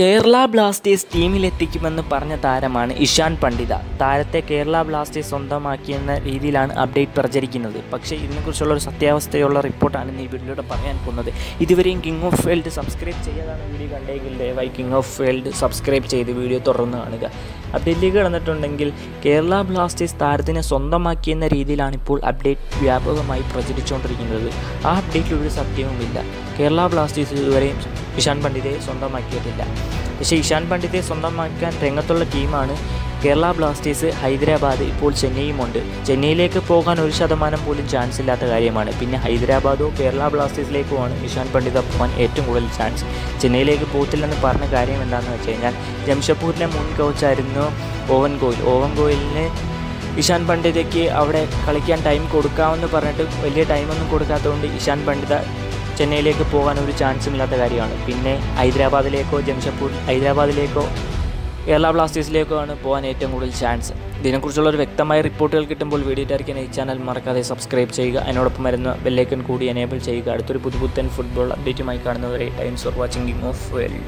Kerala Blasters ടീമിലെത്തിക്കുമെന്ന് പറഞ്ഞ താരമാണ് ഇഷാൻ പണ്ഡിത. താരത്തെ കേരള ബ്ലാസ്റ്റേഴ്സ് സ്വന്തമാക്കിയെന്ന രീതിയിലാണ് അപ്ഡേറ്റ് പ്രചരിക്കുന്നത്. പക്ഷേ ഇതിനെക്കുറിച്ചുള്ള ഒരു സത്യാവസ്ഥയുള്ള റിപ്പോർട്ടാണ് ഈ വീഡിയോയിലൂടെ പറയാൻ പോകുന്നത്. ഇതുവരെയും കിങ് ഓഫ് വേൾഡ് സബ്സ്ക്രൈബ് ചെയ്യാതാണ് വീഡിയോ കണ്ടെങ്കിൽ ദയവായി കിങ് ഓഫ് വേൾഡ് സബ്സ്ക്രൈബ് ചെയ്ത് വീഡിയോ തുറന്ന് കാണുക. അപ്ഡേറ്റിലേക്ക് കടന്നിട്ടുണ്ടെങ്കിൽ കേരള ബ്ലാസ്റ്റേഴ്സ് താരത്തിനെ സ്വന്തമാക്കിയെന്ന രീതിയിലാണ് ഇപ്പോൾ അപ്ഡേറ്റ് വ്യാപകമായി പ്രചരിച്ചുകൊണ്ടിരിക്കുന്നത്. ആ അപ്ഡേറ്റിൽ ഒരു സത്യവുമില്ല. കേരള ബ്ലാസ്റ്റേഴ്സ് ഇതുവരെയും ഇഷാൻ പണ്ഡിതയെ സ്വന്തമാക്കിയിട്ടില്ല. പക്ഷേ ഇഷാൻ പണ്ഡിതയെ സ്വന്തമാക്കാൻ രംഗത്തുള്ള ടീമാണ് കേരള ബ്ലാസ്റ്റേഴ്സ് ഹൈദരാബാദ്. ഇപ്പോൾ ചെന്നൈയുമുണ്ട്. ചെന്നൈയിലേക്ക് പോകാൻ ഒരു ശതമാനം പോലും ചാൻസ് ഇല്ലാത്ത കാര്യമാണ്. പിന്നെ ഹൈദരാബാദോ കേരള ബ്ലാസ്റ്റേഴ്സിലേക്കുമാണ് ഇഷാൻ പണ്ഡിത പോകാൻ ഏറ്റവും കൂടുതൽ ചാൻസ് ചെന്നൈയിലേക്ക് പോകത്തില്ലെന്ന് പറഞ്ഞ കാര്യം എന്താണെന്ന് വെച്ച് കഴിഞ്ഞാൽ ജംഷഡ്പൂരിലെ മുൻ കോച്ചായിരുന്നു ഓവൻ ഗോയിൽ. ഓവൻ ഗോയിലിന് ഇഷാൻ പണ്ഡിതയ്ക്ക് അവിടെ കളിക്കാൻ ടൈം കൊടുക്കാമെന്ന് പറഞ്ഞിട്ട് വലിയ ടൈമൊന്നും കൊടുക്കാത്തതുകൊണ്ട് ഇഷാൻ പണ്ഡിത ചെന്നൈയിലേക്ക് പോകാൻ ഒരു ചാൻസും ഇല്ലാത്ത കാര്യമാണ്. പിന്നെ ഹൈദരാബാദിലേക്കോ ജംഷഡ്പൂർ ഹൈദരാബാദിലേക്കോ കേരള ബ്ലാസ്റ്റേഴ്സിലേക്കോ ആണ് പോകാൻ ഏറ്റവും കൂടുതൽ ചാൻസ്. ഇതിനെക്കുറിച്ചുള്ള ഒരു വ്യക്തമായ റിപ്പോർട്ടുകൾ കിട്ടുമ്പോൾ വീഡിയോ ആയിരിക്കാൻ ഈ ചാനൽ മറക്കാതെ സബ്സ്ക്രൈബ് ചെയ്യുക. അതിനോടൊപ്പം വരുന്ന ബെല്ലൈക്കൺ കൂടി എനേബിൾ ചെയ്യുക. അടുത്തൊരു പുതുപുത്തൻ ഫുട്ബോൾ അപ്ഡേറ്റുമായി കാണുന്നവരെ thanks for watching of world